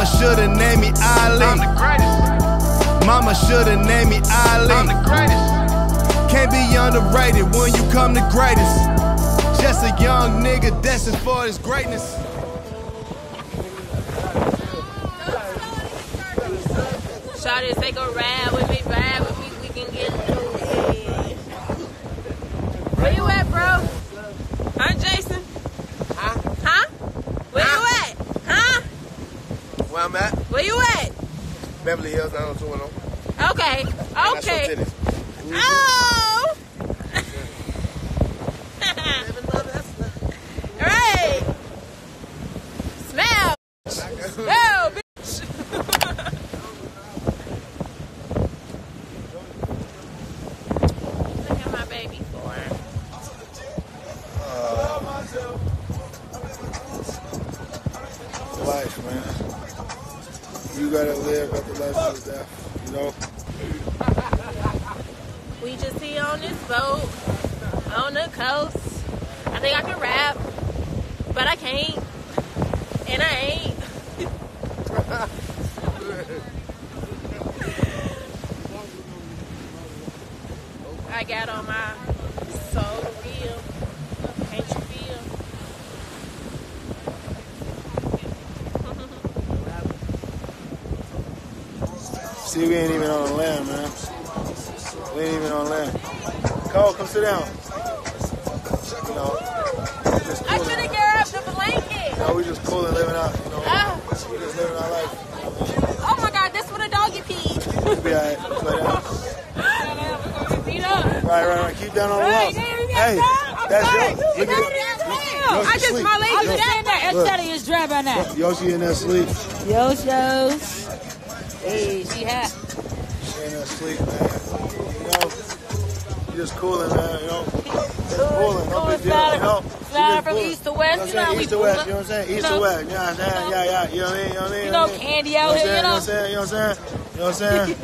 Mama shoulda named me Ali. I'm the greatest. Mama shoulda named me Ali. I'm the greatest. Can't be underrated when you come the greatest. Just a young nigga destined for his greatness. Shawty, take a ride with me, ride with me, we can get through it. Where you at, bro? Huh, Jason? Huh? Huh? Where you at? Huh? Where I'm at? Where you at? Beverly Hills 90210. Okay, okay. titties. Oh! right. Smell. Oh, bitch. Look at my baby for him. Uh, life, man. You gotta live at the life of death, you know? We just here on this boat on the coast. I think I can rap, but I can't. And I ain't. I got on my soul real. Can't you feel? See, we ain't even on the land, man. We ain't even on land. Cole, come sit down. You know, just I should have grabbed the blanket. No, we just cool and living out, you know? Ah. We just living our life. Oh my god, this what a doggy peed. We'll be. Just down. Right, right, right. Keep down on the Right, there. Hey, I'm that's sorry. yours. Look at. Yoshi I just, sleep. my lady, Yoshi- that That Look. Estelle is by now. Yoshi in that sleep. Yo, shows. Hey, she hot. She in that sleep, man. You know, you just cooling, man, you know? Just cooling, no Cool big deal, you know? slide from just east to west, You you know know, what I'm we saying? East to west, you know what I'm saying? East You to west, you know what I'm saying? Yeah, yeah, you know what I mean? You know what I mean? You know, what I mean? candy out here, you know. You know what I'm saying? You know what I'm saying? You know what I'm saying?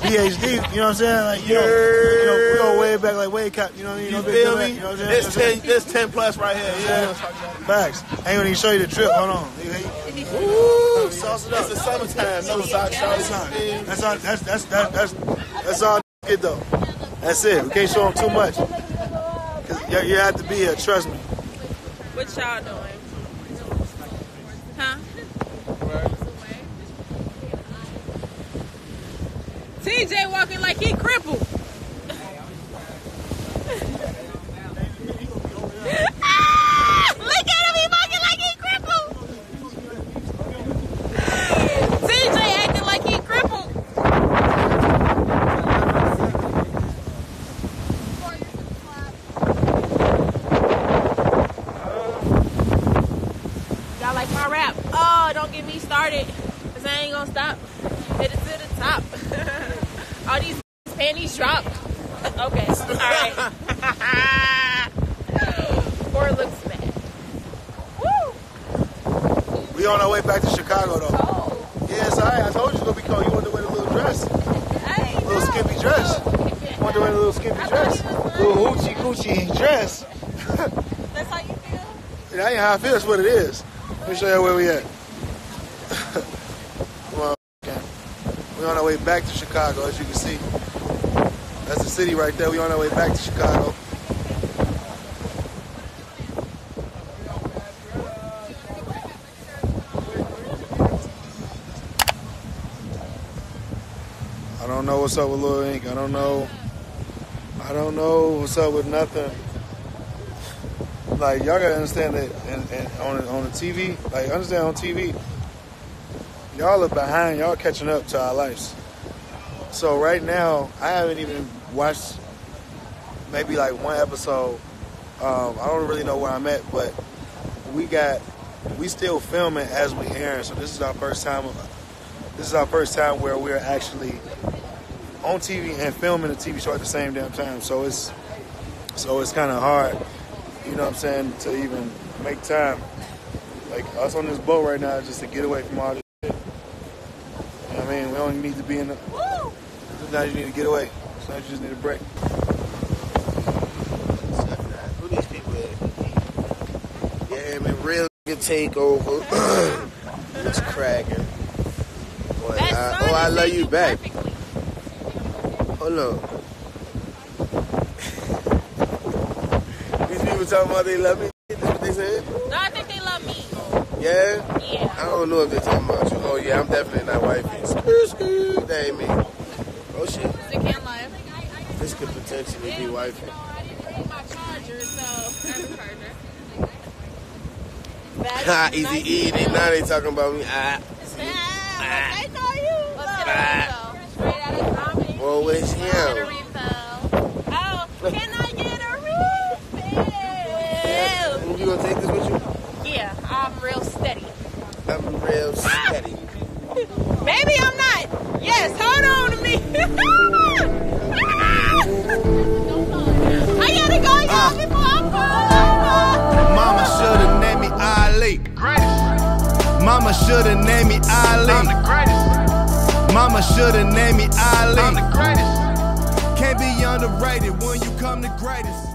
PhD, you know what I'm saying? Like, you know, you know, we go way back, like way cap, you know what I mean? You No big feel deal, me? You know what I'm saying? It's 10, it's 10 plus right here. Yeah. Facts. I ain't gonna even show you the trip. Hold on. Woo! Sauce it up. It's the summertime. No side shot. That's all. That's that's that, that's that's all. It though. That's it. We can't show them too much. Cause you, you have to be here. Trust me. What y'all doing? Huh? TJ walking like he crippled. Ah! Look at him, he walking like he crippled. TJ acting like he crippled. Y'all like my rap? Oh, don't get me started, cause I ain't gonna stop. Hit it to the top. All these panties drop. okay, all right. Or looks bad. Woo! We on our way back to Chicago though. Oh, Yeah, it's alright. I told you it's gonna be cold. You want to wear the little dress, ain't little skimpy dress. You want to wear the little skimpy dress, little hoochie coochie dress. That's how you feel. That ain't how I feel. That's what it is. Let me show you where we at. well, okay. we on our way back to Chicago, as you can see. That's the city right there. We're on our way back to Chicago. I don't know what's up with Lil Ink. I don't know. I don't know what's up with nothing. Like y'all gotta understand that, and, and on on the TV, like understand on TV, y'all are behind. Y'all catching up to our lives. So right now, I haven't even watched maybe like one episode. Um, I don't really know where I'm at, but we got we still filming as we airing. So this is our first time. This is our first time where we're actually on TV and filming a TV show at the same damn time. So it's so it's kind of hard, you know what I'm saying, to even make time. Like us on this boat right now, just to get away from all this shit. You know what I mean? We don't need to be in the. Woo! Sometimes you need to get away. Sometimes you just need a break. Who these people is? Yeah, man, real nigga takeover. What's cracking? Oh, That I, oh, I love you back. perfectly. Hold on. These people talking about they love me. That's what they saying? No, I think they love me. Yeah? Yeah. I don't know if they're talking about you. Oh, yeah, I'm definitely not wifey. Screw, screw. That ain't me. Oh, shit. They can't lie. This could potentially be wifey. I didn't bring my charger, so I have a charger. Ha, easy E. They, now they talking about me. Ah. Ah. I know you. Let's get a refill. Straight out of Compton. Well, where's him? Mama shoulda named me Ali. I'm the greatest. Mama shoulda named me Ali. I'm the greatest. Can't be underrated when you come the greatest.